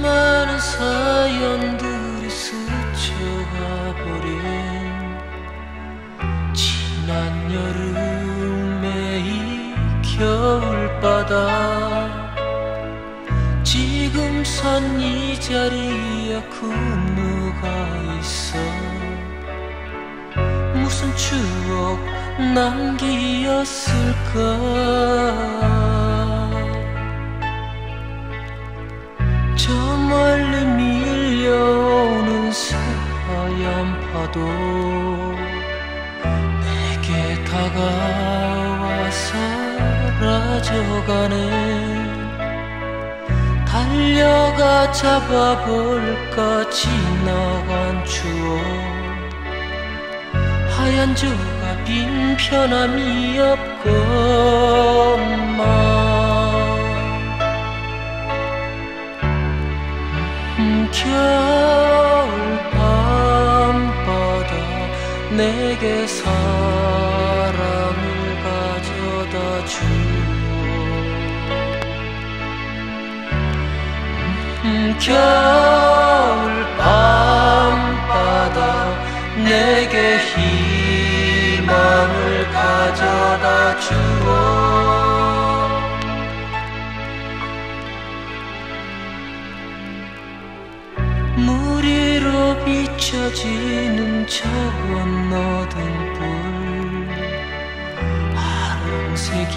많은 사연들이 스쳐가버린 지난 여름에 이 겨울바다. 지금 선 이 자리에 군무가 있어. 무슨 추억 남기었을까? 밀려오는 새하얀 파도 내게 다가와 사라져가네 달려가 잡아볼까 지나간 추억. 하얀 조가 빈 편함이 없건만 겨울 밤바다 내게 사랑을 가져다 주오 음, 겨울 밤바다 내게 희망을 가져다 주오 위로 비춰지는 저 건너 등불 하얀색이어서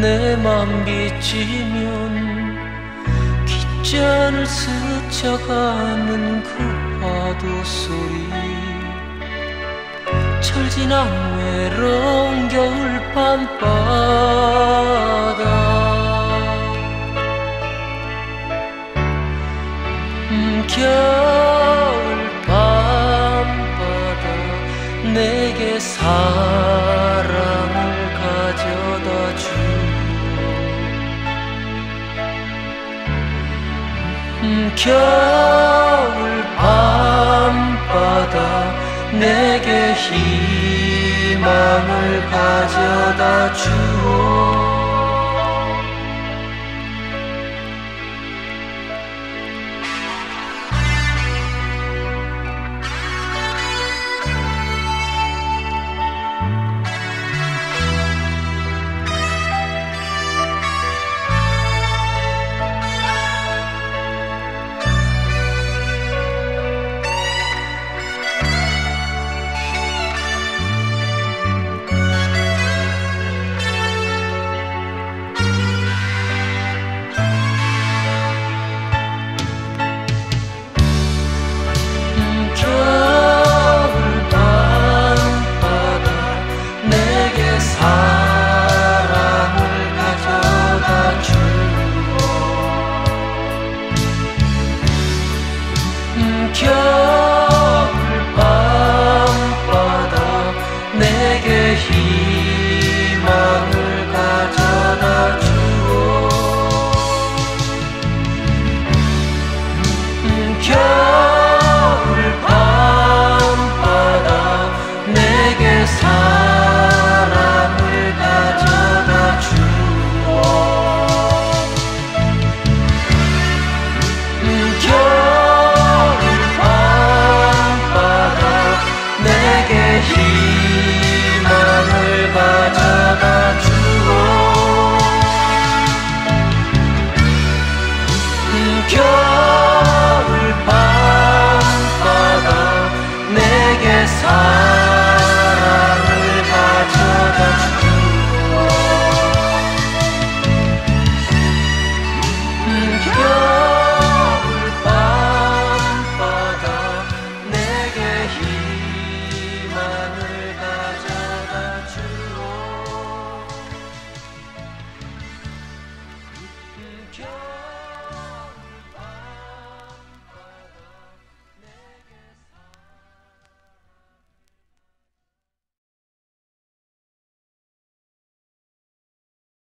내맘 비치면 귓잔을 스쳐가는 그 파도 소리. 철진한 외로운 겨울 밤 바다 겨울 밤바다 내게 사랑을 가져다 주. 음, 겨울 밤바다 내게 희망을 가져다 주오